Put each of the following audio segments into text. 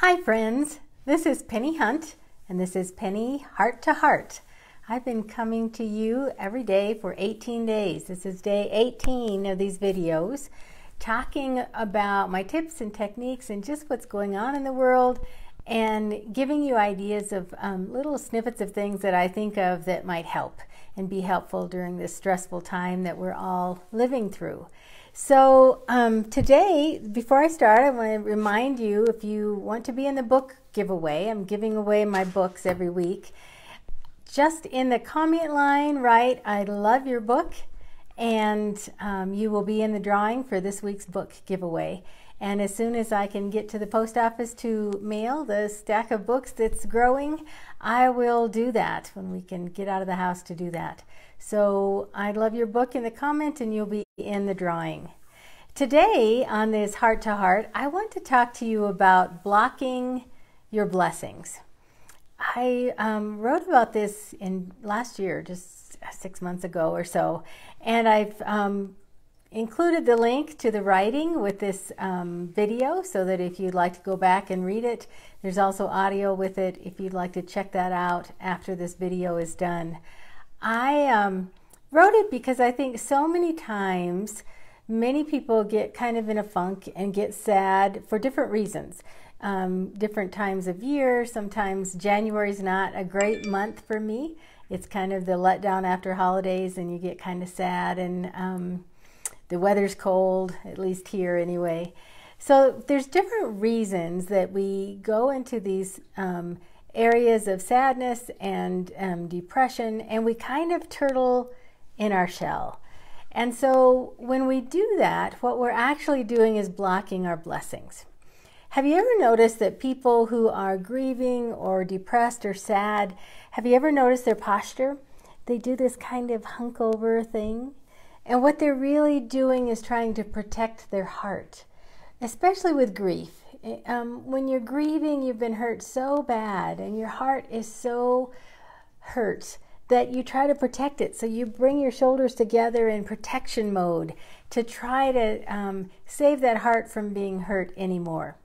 Hi, friends. This is Pennie Hunt, and this is Pennie Heart to Heart. I've been coming to you every day for 18 days. This is day 18 of these videos, talking about my tips and techniques and just what's going on in the world and giving you ideas of um, little snippets of things that I think of that might help and be helpful during this stressful time that we're all living through. So um, today, before I start, I want to remind you if you want to be in the book giveaway, I'm giving away my books every week. Just in the comment line, write, I love your book, and um, you will be in the drawing for this week's book giveaway. And as soon as I can get to the post office to mail the stack of books that's growing, I will do that when we can get out of the house to do that. So I love your book in the comment and you'll be in the drawing. Today on this Heart to Heart, I want to talk to you about blocking your blessings. I um, wrote about this in last year, just six months ago or so, and I've um, included the link to the writing with this um, video so that if you'd like to go back and read it, there's also audio with it if you'd like to check that out after this video is done. I um, wrote it because I think so many times many people get kind of in a funk and get sad for different reasons. Um, different times of year. Sometimes January is not a great month for me. It's kind of the letdown after holidays, and you get kind of sad, and um, the weather's cold, at least here anyway. So there's different reasons that we go into these um, areas of sadness and um, depression, and we kind of turtle in our shell. And so when we do that, what we're actually doing is blocking our blessings. Have you ever noticed that people who are grieving or depressed or sad, have you ever noticed their posture? They do this kind of hunk over thing. And what they're really doing is trying to protect their heart, especially with grief. Um, when you're grieving, you've been hurt so bad, and your heart is so hurt that you try to protect it. So you bring your shoulders together in protection mode to try to um, save that heart from being hurt anymore.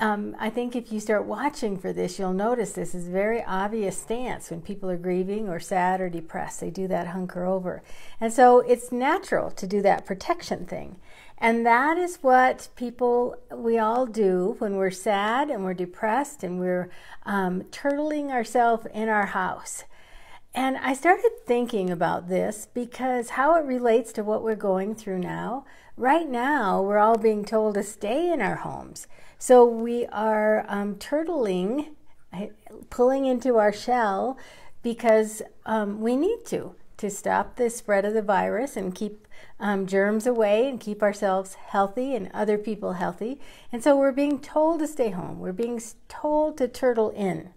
Um, I think if you start watching for this, you'll notice this is a very obvious stance when people are grieving or sad or depressed. They do that hunker over. And so it's natural to do that protection thing. And that is what people, we all do when we're sad and we're depressed and we're um, turtling ourselves in our house. And I started thinking about this because how it relates to what we're going through now. Right now, we're all being told to stay in our homes. So we are um, turtling, pulling into our shell because um, we need to to stop the spread of the virus and keep um, germs away and keep ourselves healthy and other people healthy. And so we're being told to stay home. We're being told to turtle in.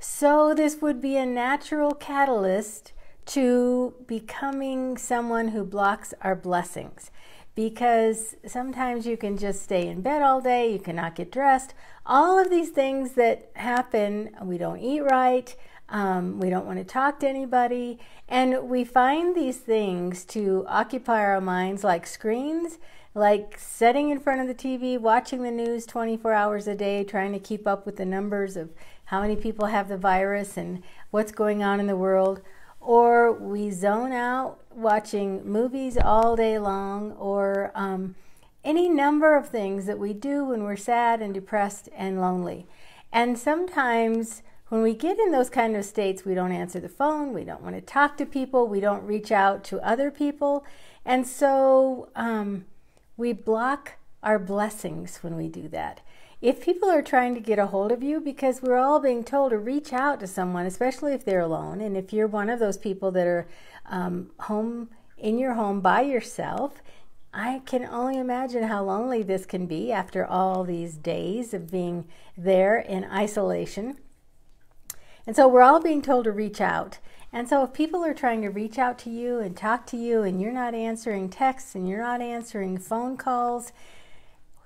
So this would be a natural catalyst to becoming someone who blocks our blessings because sometimes you can just stay in bed all day, you cannot get dressed. All of these things that happen, we don't eat right, um, we don't want to talk to anybody, and we find these things to occupy our minds like screens, like sitting in front of the TV, watching the news 24 hours a day, trying to keep up with the numbers of how many people have the virus and what's going on in the world or we zone out watching movies all day long, or um, any number of things that we do when we're sad and depressed and lonely. And sometimes when we get in those kind of states, we don't answer the phone, we don't want to talk to people, we don't reach out to other people. And so um, we block our blessings when we do that if people are trying to get a hold of you, because we're all being told to reach out to someone, especially if they're alone, and if you're one of those people that are um, home in your home by yourself, I can only imagine how lonely this can be after all these days of being there in isolation. And so we're all being told to reach out. And so if people are trying to reach out to you and talk to you and you're not answering texts and you're not answering phone calls,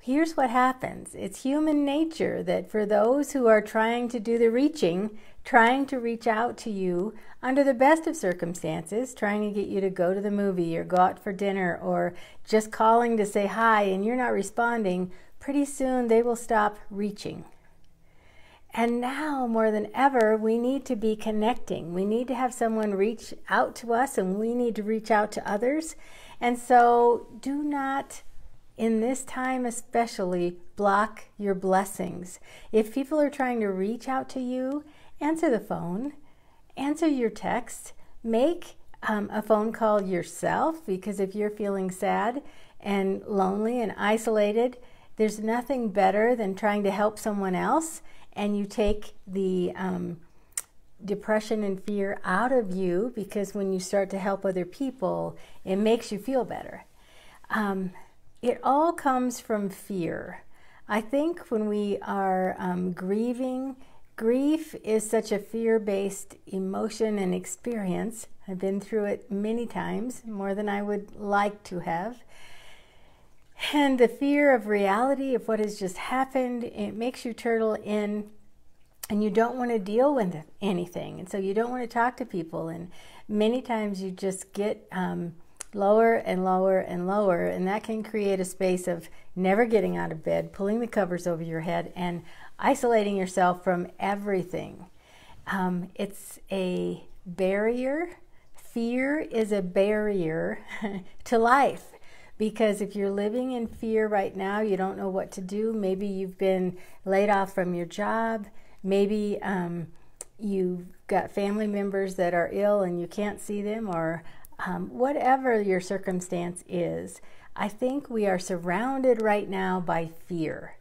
here's what happens it's human nature that for those who are trying to do the reaching, trying to reach out to you under the best of circumstances, trying to get you to go to the movie or go out for dinner or just calling to say hi and you're not responding, pretty soon they will stop reaching. And now, more than ever, we need to be connecting. We need to have someone reach out to us, and we need to reach out to others. And so, do not, in this time especially, block your blessings. If people are trying to reach out to you, answer the phone, answer your text, make um, a phone call yourself because if you're feeling sad and lonely and isolated, there's nothing better than trying to help someone else and you take the um, depression and fear out of you because when you start to help other people, it makes you feel better. Um, it all comes from fear. I think when we are um, grieving, grief is such a fear based emotion and experience. I've been through it many times, more than I would like to have. And the fear of reality of what has just happened, it makes you turtle in and you don't want to deal with anything. And so you don't want to talk to people. And many times you just get um, lower and lower and lower. And that can create a space of never getting out of bed, pulling the covers over your head, and isolating yourself from everything. Um, it's a barrier. Fear is a barrier to life. Because if you're living in fear right now, you don't know what to do. Maybe you've been laid off from your job. Maybe um, you've got family members that are ill and you can't see them, or um, whatever your circumstance is. I think we are surrounded right now by fear.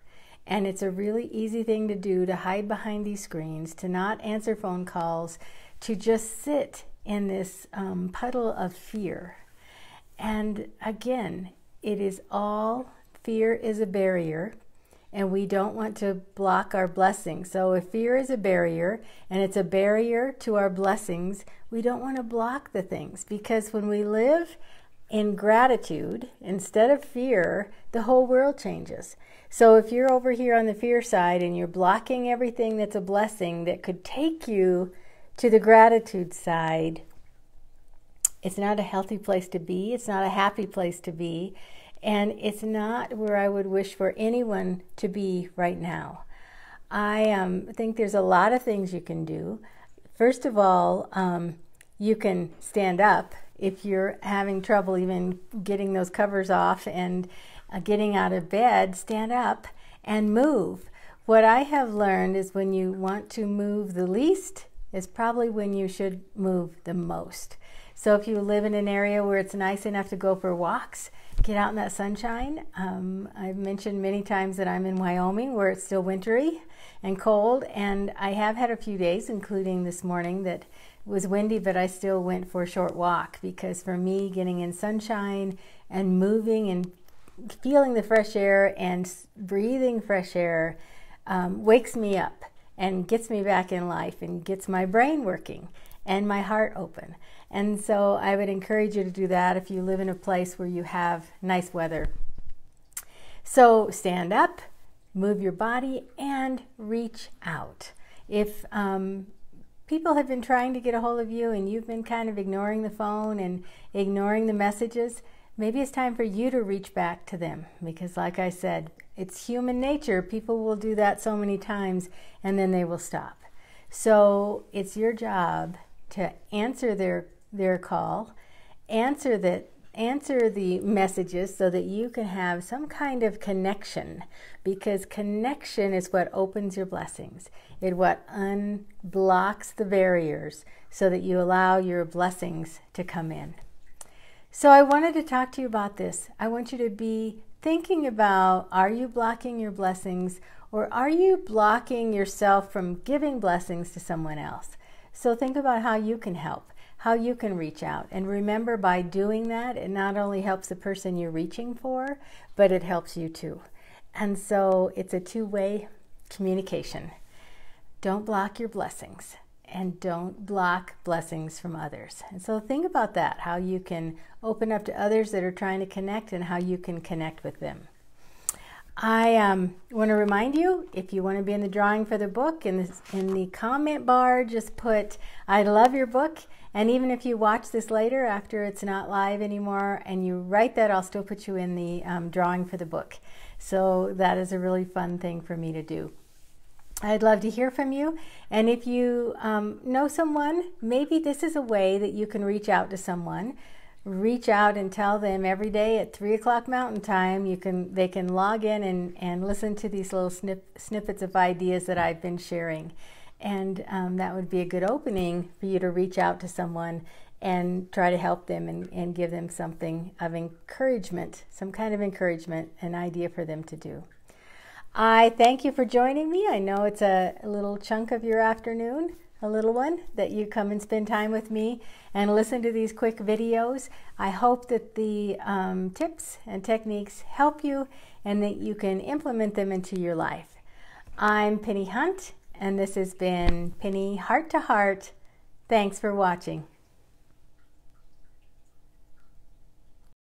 And it's a really easy thing to do to hide behind these screens, to not answer phone calls, to just sit in this um, puddle of fear. And again, it is all fear is a barrier, and we don't want to block our blessings. So, if fear is a barrier and it's a barrier to our blessings, we don't want to block the things because when we live in gratitude instead of fear, the whole world changes. So, if you're over here on the fear side and you're blocking everything that's a blessing that could take you to the gratitude side, it's not a healthy place to be. It's not a happy place to be. And it's not where I would wish for anyone to be right now. I um, think there's a lot of things you can do. First of all, um, you can stand up if you're having trouble even getting those covers off and uh, getting out of bed, stand up and move. What I have learned is when you want to move the least is probably when you should move the most. So if you live in an area where it's nice enough to go for walks, get out in that sunshine. Um, I've mentioned many times that I'm in Wyoming where it's still wintry and cold, and I have had a few days, including this morning, that was windy, but I still went for a short walk because for me, getting in sunshine and moving and feeling the fresh air and breathing fresh air um, wakes me up and gets me back in life and gets my brain working and my heart open. And so I would encourage you to do that if you live in a place where you have nice weather. So stand up, move your body, and reach out. If um, people have been trying to get a hold of you and you've been kind of ignoring the phone and ignoring the messages, maybe it's time for you to reach back to them because, like I said, it's human nature. People will do that so many times and then they will stop. So it's your job to answer their their call, answer that answer the messages so that you can have some kind of connection because connection is what opens your blessings. It what unblocks the barriers so that you allow your blessings to come in. So I wanted to talk to you about this. I want you to be thinking about are you blocking your blessings or are you blocking yourself from giving blessings to someone else? So think about how you can help how you can reach out. And remember, by doing that, it not only helps the person you're reaching for, but it helps you too. And so it's a two way communication. Don't block your blessings and don't block blessings from others. And so think about that how you can open up to others that are trying to connect and how you can connect with them. I um, want to remind you if you want to be in the drawing for the book, in the, in the comment bar, just put I love your book. And even if you watch this later after it's not live anymore and you write that, I'll still put you in the um, drawing for the book. So that is a really fun thing for me to do. I'd love to hear from you. And if you um, know someone, maybe this is a way that you can reach out to someone reach out and tell them every day at three o'clock mountain time you can they can log in and, and listen to these little snip, snippets of ideas that i've been sharing. And um, that would be a good opening for you to reach out to someone and try to help them and, and give them something of encouragement some kind of encouragement an idea for them to do. I thank you for joining me. I know it's a, a little chunk of your afternoon a little one, that you come and spend time with me and listen to these quick videos. I hope that the um, tips and techniques help you and that you can implement them into your life. I'm Pennie Hunt, and this has been Pennie Heart to Heart. Thanks for watching.